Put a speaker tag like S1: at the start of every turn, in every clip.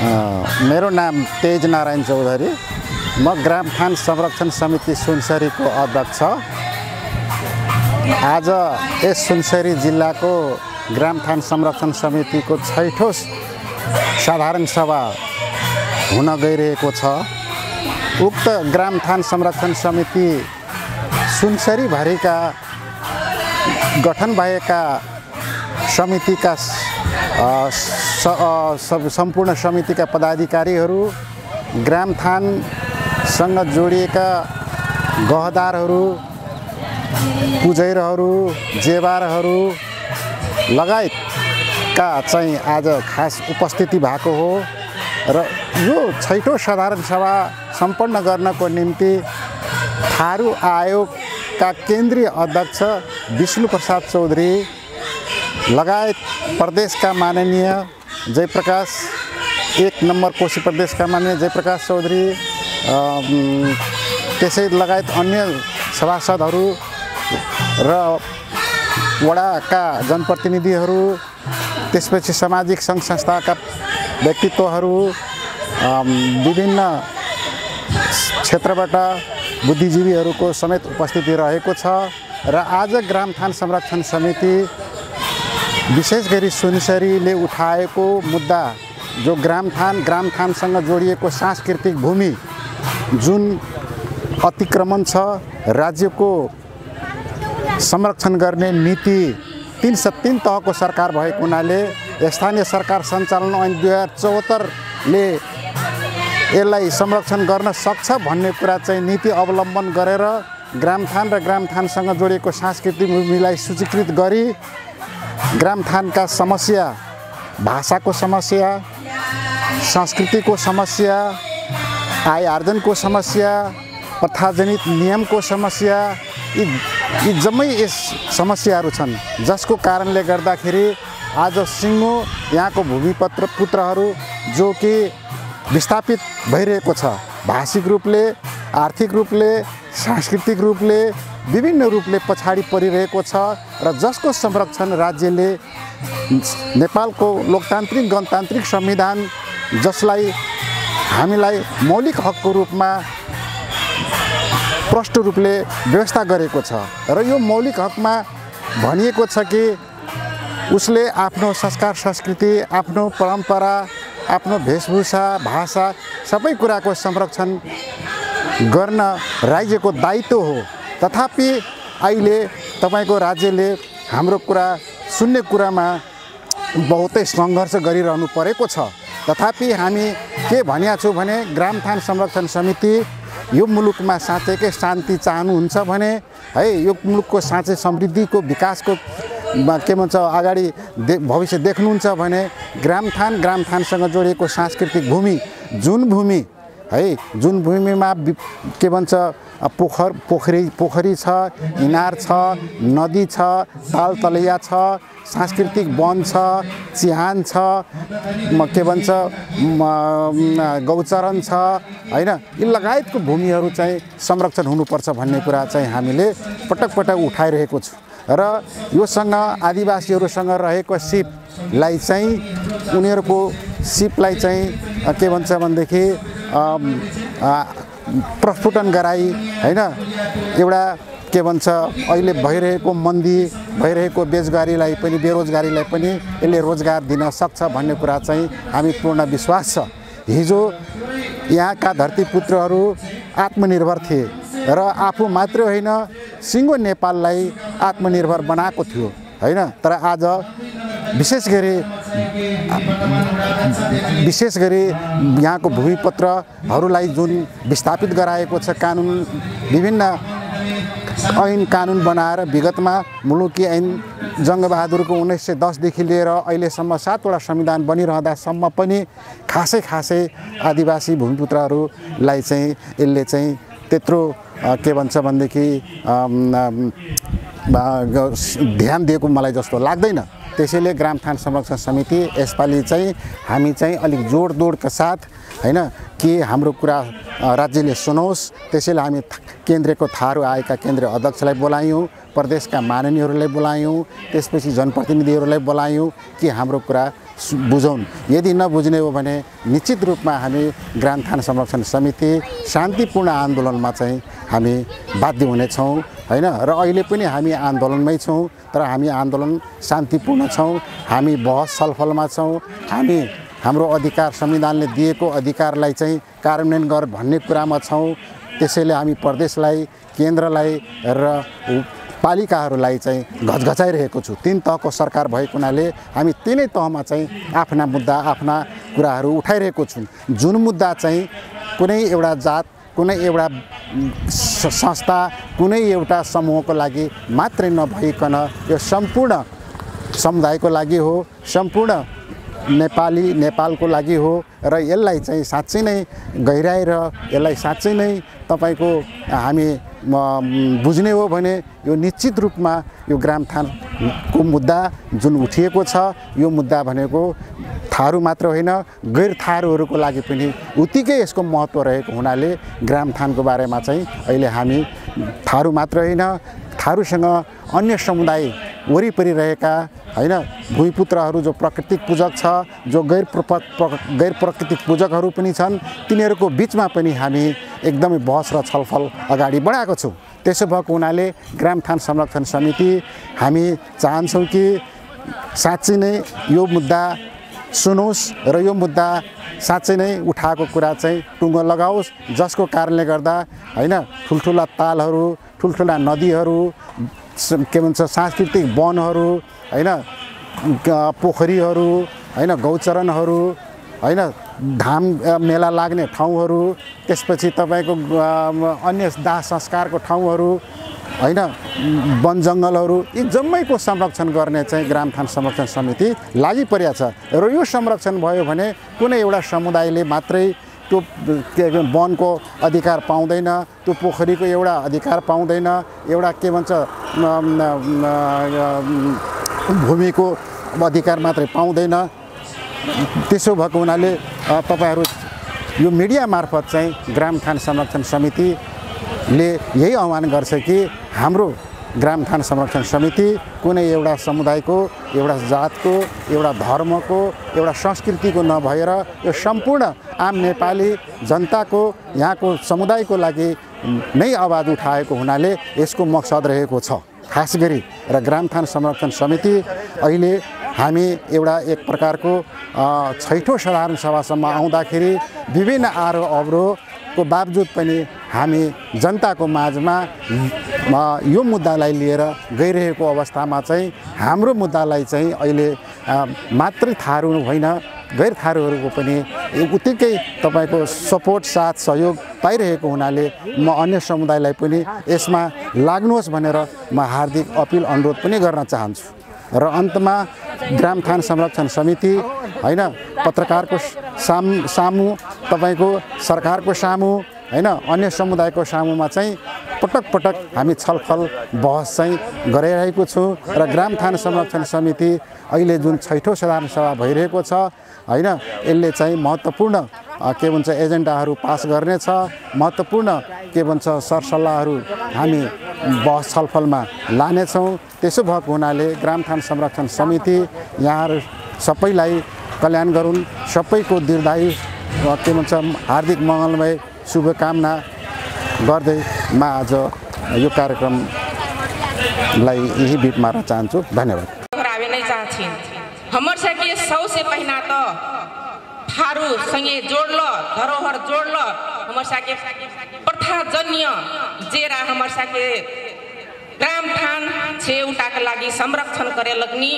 S1: मेरो नाम तेज नारायण चौधरी। म ग्रामथान संरक्षण समिति सुनसरीको अध्यक्ष। आज यस सुनसरी जिल्लाको ग्रामथान संरक्षण समितिको छैठौँ साधारण सभा हुन गइरहेको छ। उक्त ग्रामथान संरक्षण समिति सुनसरीभरिका गठन भएका समितिका सम्पूर्ण समितिका पदाधिकारीहरू ग्रामथानसँग जोडिएका गहदारहरू पुजैरहरू जेबारहरू लगायतका चाहिँ आज खास उपस्थिति भएको हो र यो छैठौँ साधारण सभा सम्पन्न गर्नको निम्ति थारू आयोगका केन्द्रीय अध्यक्ष विष्णु प्रसाद चौधरी लगायत प्रदेशका माननीय जयप्रकाश एक नम्बर कोशी प्रदेशका माननीय जयप्रकाश चौधरी त्यसै लगायत अन्य सभासदहरू र वडाका जनप्रतिनिधिहरू त्यसपछि सामाजिक सङ्घ संस्थाका व्यक्तित्वहरू विभिन्न क्षेत्रबाट बुद्धिजीवीहरूको समेत उपस्थिति रहेको छ र आज ग्रामथान संरक्षण समिति विशेष गरी सुनसरीले उठाएको मुद्दा जो ग्रामथान ग्रामथानसँग जोडिएको सांस्कृतिक भूमि जुन अतिक्रमण छ राज्यको संरक्षण गर्ने नीति तिन स तिन तहको सरकार भएको हुनाले स्थानीय सरकार सञ्चालन ऐन दुई हजार चौहत्तरले यसलाई संरक्षण गर्न सक्छ भन्ने कुरा चाहिँ नीति अवलम्बन गरेर ग्रामथान र ग्रामथानसँग जोडिएको सांस्कृतिक भूमिलाई सूचीकृत गरी ग्रामथानका समस्या भाषाको समस्या संस्कृतिको समस्या आय आर्जनको समस्या प्रथाजनित नियमको समस्या यी यी जम्मै यस समस्याहरू छन् जसको कारणले गर्दाखेरि आज सिङ्गो यहाँको भूमिपत्र पुत्रहरू जो कि विस्थापित भइरहेको छ भाषिक रूपले आर्थिक रूपले सांस्कृतिक रूपले विभिन्न रूपले पछाडि परिरहेको छ र जसको संरक्षण राज्यले नेपालको लोकतान्त्रिक गणतान्त्रिक संविधान जसलाई हामीलाई मौलिक हकको रूपमा प्रष्ट रूपले व्यवस्था गरेको छ र यो मौलिक हकमा भनिएको छ कि उसले आफ्नो संस्कार संस्कृति आफ्नो परम्परा आफ्नो वेशभूषा भाषा सबै कुराको संरक्षण गर्न राज्यको दायित्व हो। तथापि अहिले तपाईँको राज्यले हाम्रो कुरा सुन्ने कुरामा बहुतै सङ्घर्ष गरिरहनु परेको छ। तथापि हामी के भनिया छु भने ग्रामथान संरक्षण समिति यो मुलुकमा साँच्चैकै शान्ति चाहनुहुन्छ भने है यो मुलुकको साँच्चै समृद्धिको विकासको के भन्छ अगाडि दे भविष्य देख्नुहुन्छ भने ग्रामथान ग्रामथानसँग जोडिएको सांस्कृतिक भूमि जुन भूमि है जुन भूमिमा के भन्छ पोखर पोखरी पोखरी छ इनार छ नदी छ ताल तलैया छ सांस्कृतिक वन छ चिहान छ के भन्छ गौचरण छ होइन? यी लगायतको भूमिहरू चाहिँ संरक्षण हुनुपर्छ भन्ने कुरा चाहिँ हामीले पटक पटक उठाइरहेको छु। र योसँग आदिवासीहरूसँग रहेको सिपलाई चाहिँ उनीहरूको सिपलाई चाहिँ के भन्छ भनेदेखि प्रस्फुटन गराई होइन? एउटा के भन्छ अहिले भइरहेको मन्दी भइरहेको बेरोजगारीलाई पनि बेरोजगारीलाई पनि यसले रोजगार दिन सक्छ भन्ने कुरा चाहिँ हामी पूर्ण विश्वास छ। हिजो यहाँका धरतीपुत्रहरू आत्मनिर्भर थिए र आफू मात्रै होइन सिङ्गो नेपाललाई आत्मनिर्भर बनाएको थियो होइन? तर आज विशेष गरी विशेष गरी यहाँको भूमिपत्रहरूलाई जुन विस्थापित गराएको छ कानुन विभिन्न ऐन कानुन बनाएर विगतमा मुलुकी ऐन जङ्गबहादुरको उन्नाइस सय दसदेखि लिएर अहिलेसम्म सातवटा संविधान बनिरहँदासम्म पनि खासै खासै आदिवासी भूमिपुत्रहरूलाई चाहिँ यसले चाहिँ त्यत्रो के भन्छ भनेदेखि ध्यान दिएको मलाई जस्तो लाग्दैन। त्यसैले ग्रामथान संरक्षण समिति यसपालि चाहिँ हामी चाहिँ अलिक जोडदोडका साथ होइन कि हाम्रो कुरा राज्यले सुनोस् त्यसैले हामी केन्द्रको थारू आएका केन्द्रीय अध्यक्षलाई बोलायौँ प्रदेशका माननीयहरूलाई बोलायौँ त्यसपछि जनप्रतिनिधिहरूलाई बोलायौँ कि हाम्रो कुरा बुझौँ। यदि नबुझ्ने हो भने निश्चित रूपमा हामी ग्रामथान संरक्षण समिति शान्तिपूर्ण आन्दोलनमा चाहिँ हामी बाध्य हुनेछौँ। होइन? र अहिले पनि हामी आन्दोलनमै छौँ तर हामी आन्दोलन शान्तिपूर्ण छौँ हामी बहस छलफलमा छौँ हामी हाम्रो अधिकार संविधानले दिएको अधिकारलाई चाहिँ कार्यान्वयन गर भन्ने कुरामा छौँ। त्यसैले हामी प्रदेशलाई केन्द्रलाई र पालिकाहरूलाई चाहिँ घचघचाइरहेको छु। तिन तहको सरकार भएको हुनाले हामी तिनै तहमा चाहिँ आफ्ना मुद्दा आफ्ना कुराहरू उठाइरहेको छौँ। जुन मुद्दा चाहिँ कुनै एउटा जात कुनै एउटा संस्था कुनै एउटा समूहको लागि मात्रै नभइकन यो सम्पूर्ण समुदायको लागि हो सम्पूर्ण नेपाली नेपालको लागि हो र यसलाई चाहिँ साँच्चै नै गहिराएर यसलाई साँच्चै नै तपाईँको हामी बुझ्ने हो भने यो निश्चित रूपमा यो ग्रामथानको मुद्दा जुन उठिएको छ यो मुद्दा भनेको थारू मात्र होइन गैर थारूहरूको लागि पनि उत्तिकै यसको महत्त्व रहेको हुनाले ग्रामथानको बारेमा चाहिँ अहिले हामी थारू मात्र होइन थारूसँग अन्य समुदाय वरिपरि रहेका होइन भूमिपुत्रहरू जो प्राकृतिक पूजक छ जो गैर प्र- गैर प्राकृतिक पूजकहरू पनि छन् तिनीहरूको बिचमा पनि हामी एकदमै बहस र छलफल अगाडि बढाएको छौँ। त्यसो भएको हुनाले ग्रामथान संरक्षण समिति हामी चाहन्छौँ कि साँच्चै नै यो मुद्दा सुनोस् र यो मुद्दा साँच्चै नै उठाएको कुरा चाहिँ टुङ्गो लगाओस् जसको कारणले गर्दा होइन ठुल्ठुला तालहरू ठुल्ठुला नदीहरू के भन्छ सांस्कृतिक वनहरू होइन पोखरीहरू होइन गौचरणहरू होइन धाम मेला लाग्ने ठाउँहरू त्यसपछि तपाईँको अन्य दाह संस्कारको ठाउँहरू होइन वन जङ्गलहरू यी जम्मैको संरक्षण गर्ने चाहिँ ग्रामथान संरक्षण समिति लागि छ। र यो संरक्षण भयो भने कुनै एउटा समुदायले मात्रै त्यो के वनको अधिकार पाउँदैन त्यो पोखरीको एउटा अधिकार पाउँदैन एउटा के भन्छ भूमिको अधिकार मात्रै पाउँदैन। त्यसो भएको हुनाले तपाईँहरू यो मिडिया मार्फत चाहिँ ग्रामथान संरक्षण समितिले यही आह्वान गर्छ कि हाम्रो ग्रामथान संरक्षण समिति कुनै एउटा समुदायको एउटा जातको एउटा धर्मको एउटा संस्कृतिको नभएर यो सम्पूर्ण आम नेपाली जनताको यहाँको समुदायको लागि नै आवाज उठाएको हुनाले यसको मकसद रहेको छ। खास गरी र ग्रामथान संरक्षण समिति अहिले हामी एउटा एक प्रकारको छैठौँ साधारण सभासम्म आउँदाखेरि विभिन्न आरो अवरोहको बावजुद पनि हामी जनताको माझमा यो मुद्दालाई लिएर गइरहेको अवस्थामा चाहिँ हाम्रो मुद्दालाई चाहिँ अहिले मात्रै थारू होइन गैर थारूहरूको पनि उत्तिकै तपाईँको सपोर्ट साथ सहयोग पाइरहेको हुनाले म अन्य समुदायलाई पनि यसमा लाग्नुहोस् भनेर म हार्दिक अपिल अनुरोध पनि गर्न चाहन्छु। र अन्तमा ग्रामथान संरक्षण समिति होइन? पत्रकारको साम सामु तपाईँको सरकारको सामु होइन? अन्य समुदायको सामुमा चाहिँ पटक पटक हामी छलफल बहस चाहिँ गरिरहेको छौँ र ग्रामथान संरक्षण समिति अहिले जुन छैठौँ साधारण सभा भइरहेको छ होइन? यसले चाहिँ महत्त्वपूर्ण के भन्छ एजेन्डाहरू पास गर्नेछ। महत्त्वपूर्ण के भन्छ सरसल्लाहहरू हामी बहस छलफलमा लानेछौँ। त्यसो भएको हुनाले ग्रामथान संरक्षण समिति यहाँहरू सबैलाई कल्याण गरून् सबैको दीर्घायु के भन्छ हार्दिक मङ्गलमय शुभकामना गर्दै म आज यो कार्यक्रमलाई यही बिट मार्न चाहन्छु। धन्यवाद।
S2: हमर सके सौ से पहिना त थारू सँगै जोड्ल धरोहर जोड्ल हमर साके प्रथाजन्य जेरा हमर साके ग्राम ठान छेउटाका लागि संरक्षण करे लग्नी।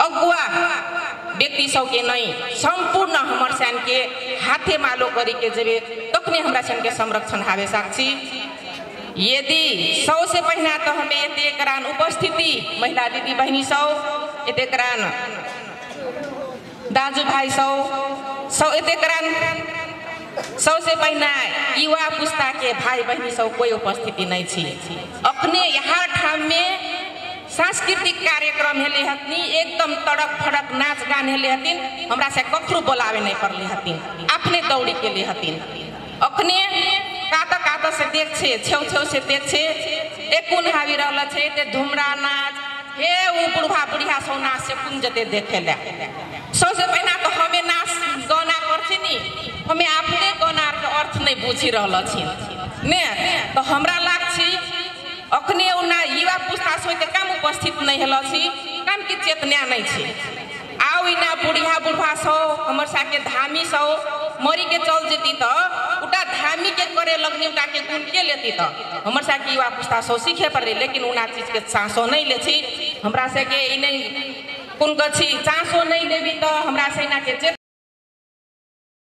S2: अगुवा व्यक्ति सबके नै सम्पूर्ण हमर सानके हाथे मालो गरिके जेबे तखने हमरा सानके संरक्षण हावे साक्षी। यदि सौ से पहिला तो हमें ये करान उपस्थिति महिला दीदी बहनी सौ ये करान दाजुभाइ सौ सौ ये करान सौ पहिला युवा पुस्ता के भाई बहनी सौ कोई उपस्थिति नहीं थी अपने यहाँ ठाम में सांस्कृतिक कार्यक्रम हेले हतनी एकदम तड़क फड़क नाच गान हेले हतिन हमरा से कखरू बोलावे नहीं पड़ले हतिन अपने दौड़ी के लिए हतिन अपने कात कात से देख छे छेउ छेउ से देख छे एकुन हावी रहल छे ते धुमरा नाच हे उ बुढ़वा बुढ़िया सौ नाच से कुन जते देखे ले। सबसे पहिला तो हमें नाच गाना करछी नी हमें अपने गाना अर्थ नहीं बुझी रहल छी ने तो हमरा लाग छी अखने उना युवा पुस्ता सोते काम उपस्थित नहीं हल छी काम की चेतना नहीं छी। आउ इना बुढ़िया बुढ़वा सौ हमर साके धामी सौ मरी के चल जेती तो उटा धामी के करे लगनी उटा के गुण के लेती तो। हमर साके युवा पुस्ता सौ सीखे पड़े लेकिन उना चीज के चासो नहीं ले छी हमरा से के नहीं कुन गछि चासो नहीं लेबी तो हमरा से इना के